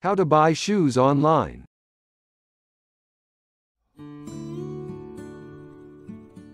How to buy shoes online.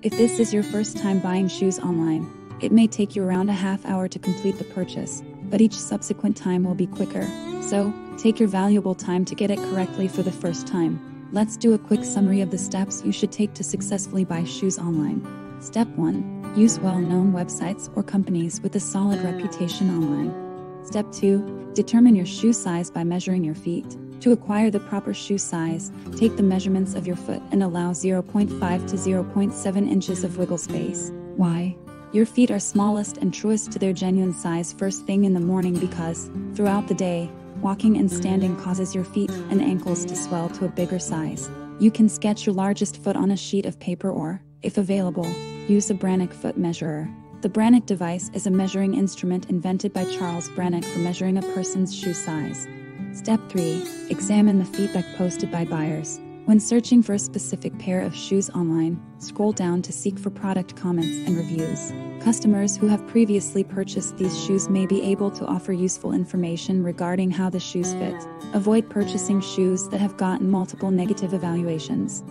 If this is your first time buying shoes online, it may take you around a half hour to complete the purchase, but each subsequent time will be quicker. So, take your valuable time to get it correctly for the first time. Let's do a quick summary of the steps you should take to successfully buy shoes online. Step 1 Use well known websites or companies with a solid reputation online. Step 2. Determine your shoe size by measuring your feet. To acquire the proper shoe size, take the measurements of your foot and allow 0.5 to 0.7 inches of wiggle space. Why? Your feet are smallest and truest to their genuine size first thing in the morning because, throughout the day, walking and standing causes your feet and ankles to swell to a bigger size. You can sketch your largest foot on a sheet of paper or, if available, use a Brannock foot measurer. The Brannock device is a measuring instrument invented by Charles Brannock for measuring a person's shoe size. Step 3 Examine the feedback posted by buyers. When searching for a specific pair of shoes online, scroll down to seek for product comments and reviews. Customers who have previously purchased these shoes may be able to offer useful information regarding how the shoes fit. Avoid purchasing shoes that have gotten multiple negative evaluations.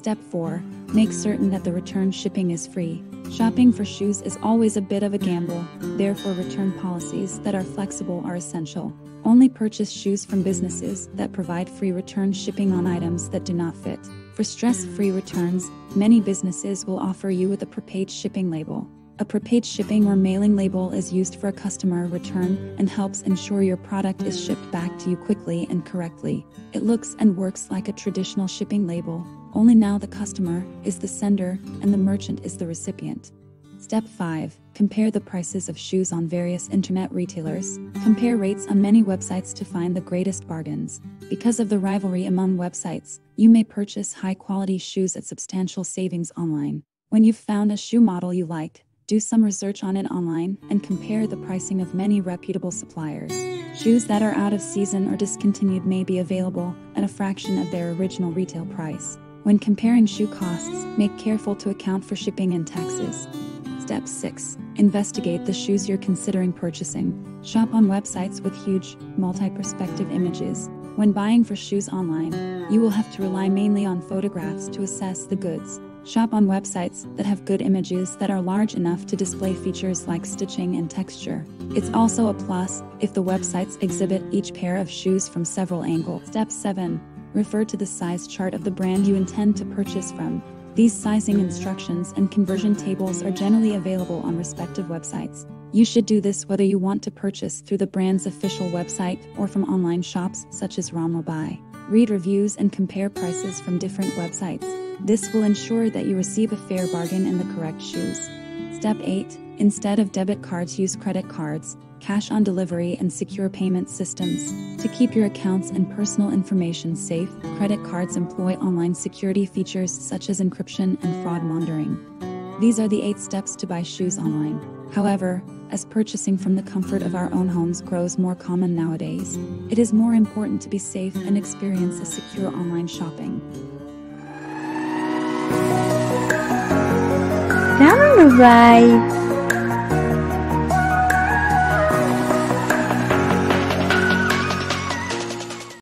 Step 4 Make certain that the return shipping is free. Shopping for shoes is always a bit of a gamble, therefore, return policies that are flexible are essential. Only purchase shoes from businesses that provide free return shipping on items that do not fit. For stress free returns, many businesses will offer you with a prepaid shipping label. A prepaid shipping or mailing label is used for a customer return and helps ensure your product is shipped back to you quickly and correctly. It looks and works like a traditional shipping label, only now the customer is the sender and the merchant is the recipient. Step 5 Compare the prices of shoes on various internet retailers. Compare rates on many websites to find the greatest bargains. Because of the rivalry among websites, you may purchase high quality shoes at substantial savings online. When you've found a shoe model you like, do some research on it online and compare the pricing of many reputable suppliers. Shoes that are out of season or discontinued may be available at a fraction of their original retail price. When comparing shoe costs, make careful to account for shipping and taxes. Step 6. Investigate the shoes you're considering purchasing. Shop on websites with huge, multi perspective images. When buying for shoes online, you will have to rely mainly on photographs to assess the goods. Shop on websites that have good images that are large enough to display features like stitching and texture. It's also a plus if the websites exhibit each pair of shoes from several angles. Step 7 refer to the size chart of the brand you intend to purchase from. These sizing instructions and conversion tables are generally available on respective websites. You should do this whether you want to purchase through the brand's official website or from online shops such as Ramrobuy. Read reviews and compare prices from different websites. This will ensure that you receive a fair bargain and the correct shoes. Step 8 Instead of debit cards, use credit cards cash on delivery, and secure payment systems. To keep your accounts and personal information safe, credit cards employ online security features such as encryption and fraud monitoring. These are the eight steps to buy shoes online. However, as purchasing from the comfort of our own homes grows more common nowadays, it is more important to be safe and experience a secure online shopping. Jangan lupa